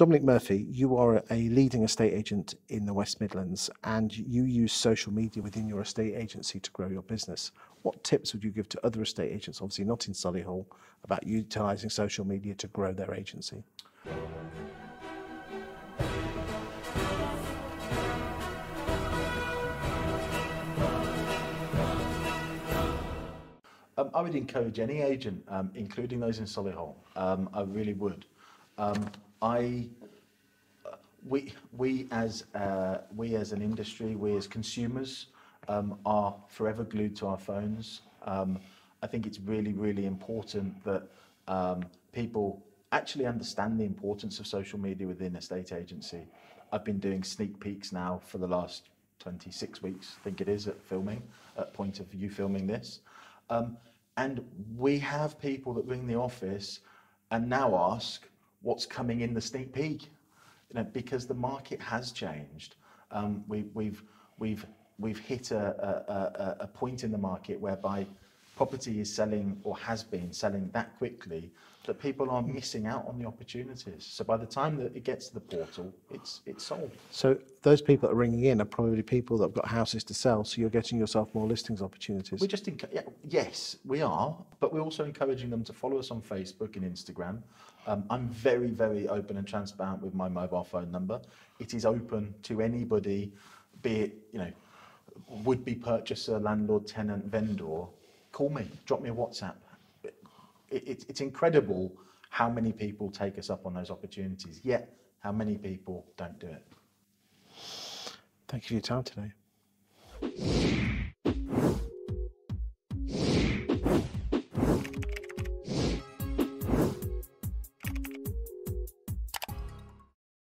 Dominic Murphy, you are a leading estate agent in the West Midlands and you use social media within your estate agency to grow your business. What tips would you give to other estate agents, obviously not in Solihull, about utilising social media to grow their agency? Um, I would encourage any agent, um, including those in Solihull. Um, I really would. I, we, we as uh, we as an industry, we as consumers, um, are forever glued to our phones. Um, I think it's really, really important that um, people actually understand the importance of social media within estate agency. I've been doing sneak peeks now for the last 26 weeks, I think it is, at filming, at point of you filming this. Um, and we have people that ring the office and now ask what's coming in the sneak peek, you know, because the market has changed. Um, we, we've, we've, we've hit a, a, a, a point in the market whereby property is selling or has been selling that quickly that people are missing out on the opportunities. So by the time that it gets to the portal, it's it's sold. So those people that are ringing in are probably people that have got houses to sell, so you're getting yourself more listings opportunities. We're just enc- yeah, yes, we are, but we're also encouraging them to follow us on Facebook and Instagram. Um, I'm very, very open and transparent with my mobile phone number. It is open to anybody, be it you know, would be purchaser, landlord, tenant, vendor. Call me, drop me a WhatsApp. It, it, it's incredible how many people take us up on those opportunities, yet how many people don't do it. Thank you for your time today.